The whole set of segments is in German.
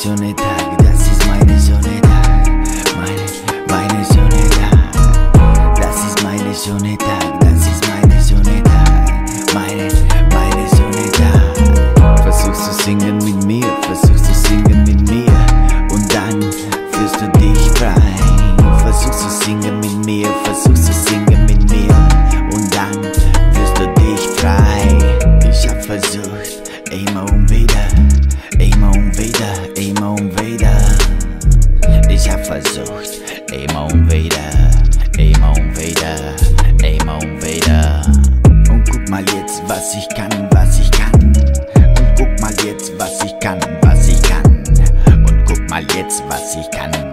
schöne Tag, das ist meine schöne Tag, meine, meine schöne Tag, das ist meine schöne Tag, das ist meine schöne Tag, meine, meine schöne Tag. Versuchst zu singen mit mir, versuchst zu singen mit mir und dann fühlst du dich frei. Versuchst zu singen mit mir, versuchst zu singen mit mir und dann fühlst du dich frei. Ich hab versucht, immer um wieder wieder, immer und wieder. Ich hab versucht, immer und wieder, immer und wieder, immer und wieder. Und guck mal jetzt, was ich kann, was ich kann. Und guck mal jetzt, was ich kann, was ich kann. Und guck mal jetzt, was ich kann.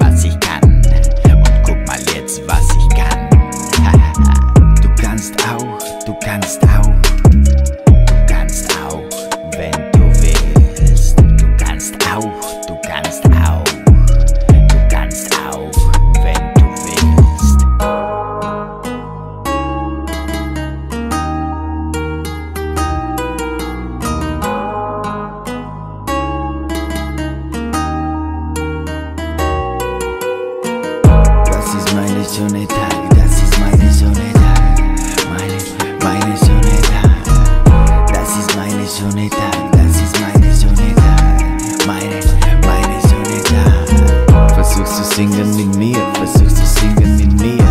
singen mit mir, versuch zu singen mit mir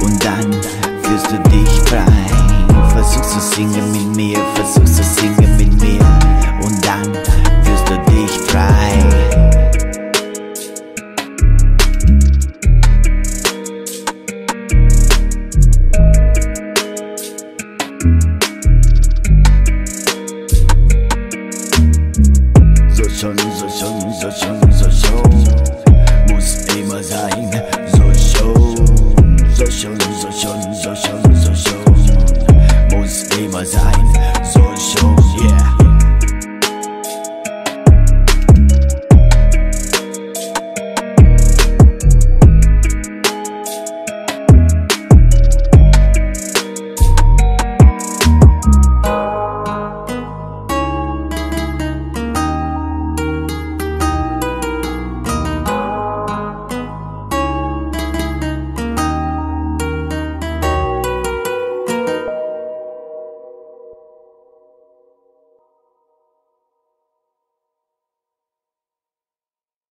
und dann fühlst du dich frei. Versuch zu singen mit mir, versuch zu singen mit mir und dann fühlst du dich frei. So schon, so schon, so schon, so schon. immer sein. So schon, so schon, so schon, so schon, so schon, muss immer sein. So